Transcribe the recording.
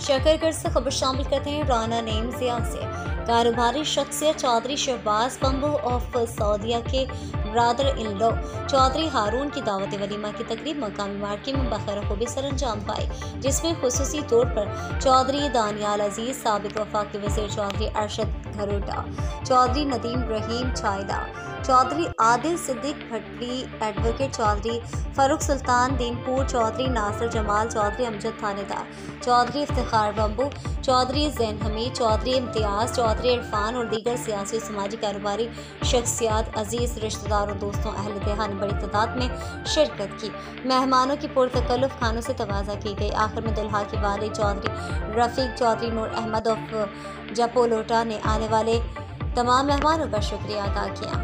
शकरगढ़ से खबर शामिल करते हैं। राना नेम जिया से। कारोबारी शख्सियत चौधरी शहबाज पंबू ऑफ़ सऊदिया के ब्रादर इन लो। चौधरी हारून की दावत वलीमा की तकरीब मकामी मार्के में बखैर खूबी सर अंजाम पाई, जिसमें खसूसी तौर पर चौधरी दानियाल अज़ीज़ सबक वफाक वज़ीर चौधरी अरशद घरोटा, चौधरी नदीम रहीम चाइला चौधरी आदिल सिद्दीक भट्टी एडवोकेट चौधरी फ़ारूक सुल्तान दीनपुर, चौधरी नासिर जमाल, चौधरी अमजद थानेदार, चौधरी इफ्तार बम्बू चौधरी जैन हमीद, चौधरी इम्तियाज़, चौधरी इरफान और दीगर सियासी समाजी कारोबारी शख्सियात, अज़ीज़, रिश्तेदार और दोस्तों, अहल दहा ने बड़ी तादाद में शिरकत की। मेहमानों की पुरतकल्लुफ़ खानों से तोज़ा की गई। आखिर में दुल्हा के वाले चौधरी रफ़ीक, चौधरी नूर अहमद ऑफ़ जपोलोटा ने आने वाले तमाम मेहमानों का शुक्रिया अदा किया।